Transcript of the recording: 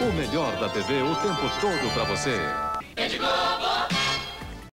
O melhor da TV o tempo todo para você. Rede